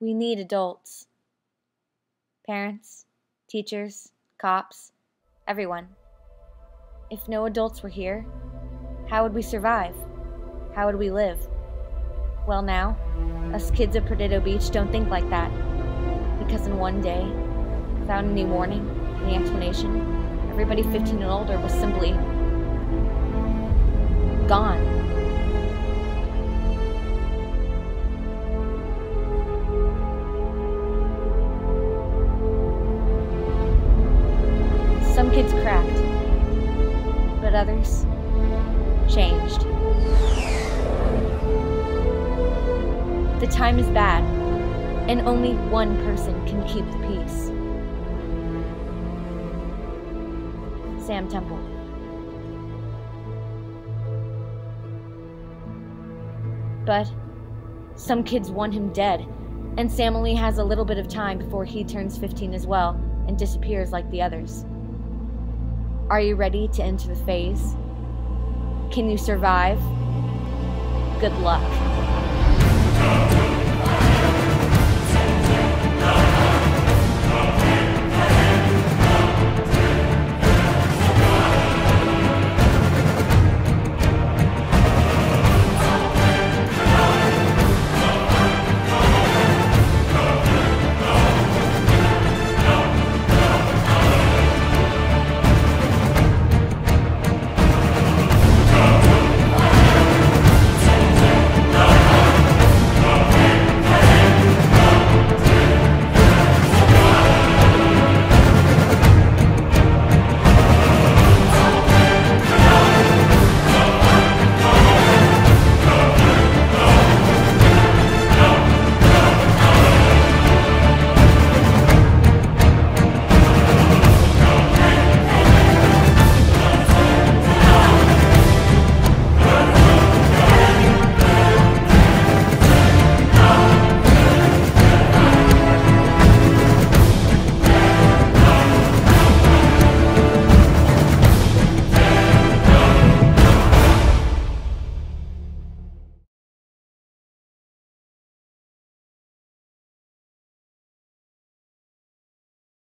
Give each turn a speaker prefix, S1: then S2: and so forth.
S1: We need adults. Parents, teachers, cops, everyone. If no adults were here, how would we survive? How would we live? Well, now, us kids of Perdido Beach don't think like that. Because in one day, without any warning, any explanation, everybody 15 and older was simply gone. Some kids cracked, but others changed. The time is bad, and only one person can keep the peace. Sam Temple. But some kids want him dead, and Sam only has a little bit of time before he turns 15 as well and disappears like the others. Are you ready to enter the FAYZ? Can you survive? Good luck.